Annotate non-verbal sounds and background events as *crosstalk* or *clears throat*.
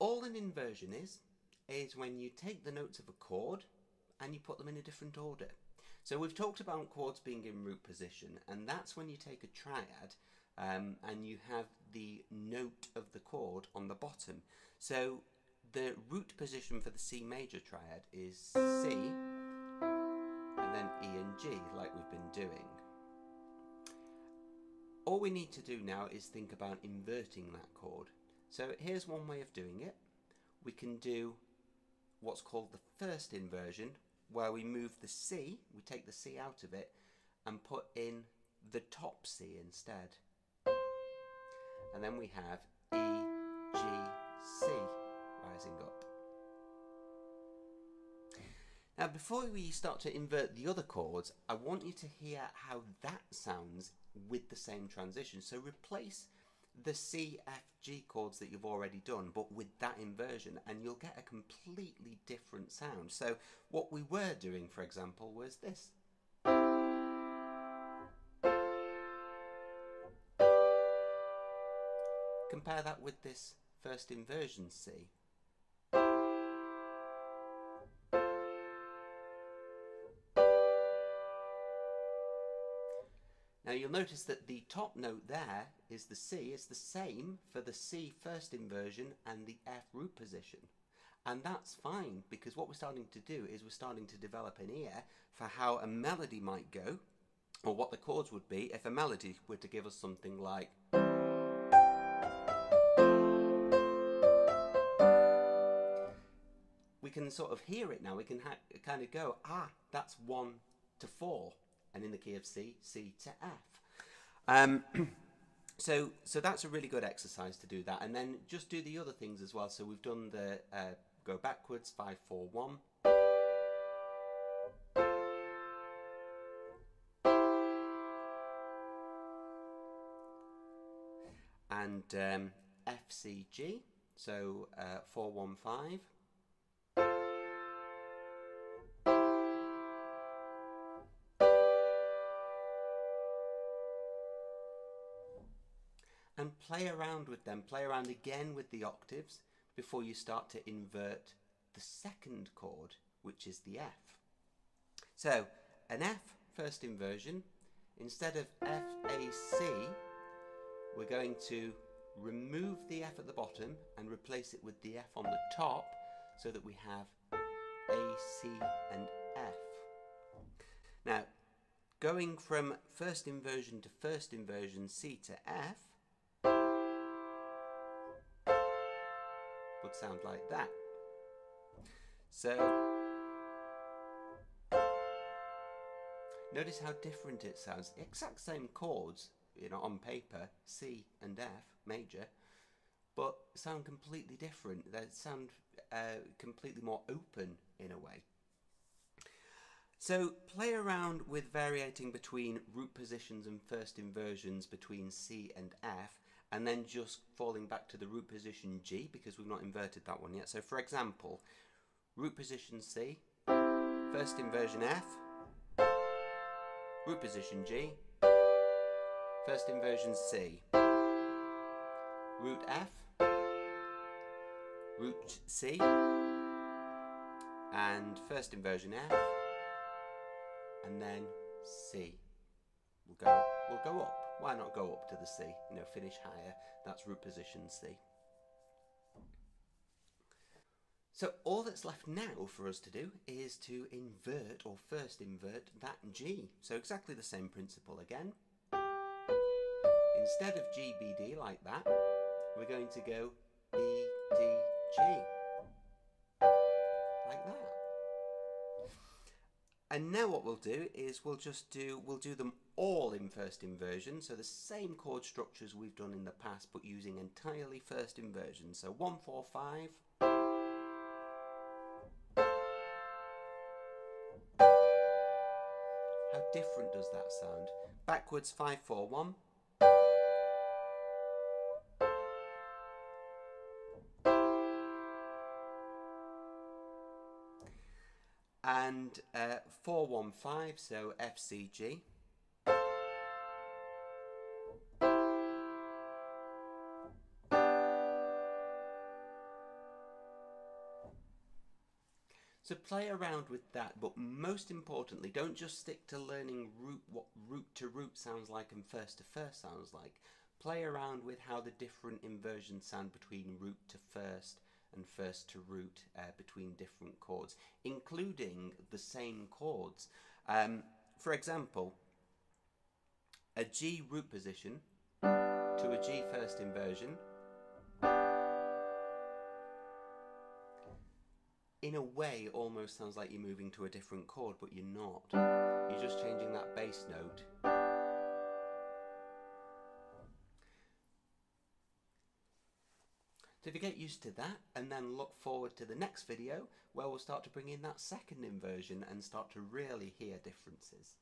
all an inversion is, is when you take the notes of a chord and you put them in a different order. So we've talked about chords being in root position, and that's when you take a triad um, and you have the note of the chord on the bottom. So the root position for the C major triad is C and then E and G, like we've been doing. All we need to do now is think about inverting that chord. So here's one way of doing it. We can do what's called the first inversion, where we move the C, we take the C out of it, and put in the top C instead. And then we have E, G, C rising up. Now before we start to invert the other chords, I want you to hear how that sounds with the same transition. So replace the C, F, G chords that you've already done, but with that inversion, and you'll get a completely different sound. So what we were doing, for example, was this. Compare that with this first inversion C. Now you'll notice that the top note there is the C. It's the same for the C first inversion and the F root position. And that's fine because what we're starting to do is we're starting to develop an ear for how a melody might go or what the chords would be if a melody were to give us something like we can sort of hear it now. We can kind of go, ah, that's one to four and in the key of C, C to F. Um, *clears throat* so, so that's a really good exercise to do that, and then just do the other things as well. So we've done the uh, go backwards, five, four, one. And um, FCG, so uh, 415. And play around with them. Play around again with the octaves before you start to invert the second chord, which is the F. So, an F first inversion, instead of F, A, C, we're going to remove the F at the bottom and replace it with the F on the top so that we have A, C and F. Now, going from first inversion to first inversion C to F, would sound like that. So, notice how different it sounds. Exact same chords, you know, on paper, C and F major, but sound completely different. They sound uh, completely more open in a way. So play around with variating between root positions and first inversions between C and F and then just falling back to the root position G because we've not inverted that one yet. So for example, root position C, first inversion F, root position G, first inversion C, root F, root C, and first inversion F, and then C. We'll go, we'll go up why not go up to the C? You know, finish higher. That's root position C. So all that's left now for us to do is to invert or first invert that G. So exactly the same principle again. Instead of G, B, D like that, we're going to go B, D, G. Like that. And now what we'll do is we'll just do, we'll do them all in first inversion. So the same chord structures we've done in the past, but using entirely first inversion. So one, four, five. How different does that sound? Backwards, five, four, one. and uh, 415, so FCG. So play around with that, but most importantly, don't just stick to learning root what root to root sounds like and first to first sounds like. Play around with how the different inversions sound between root to first and first to root uh, between different chords, including the same chords. Um, for example, a G root position to a G first inversion in a way almost sounds like you're moving to a different chord, but you're not. You're just changing that bass note. So if you get used to that and then look forward to the next video where we'll start to bring in that second inversion and start to really hear differences.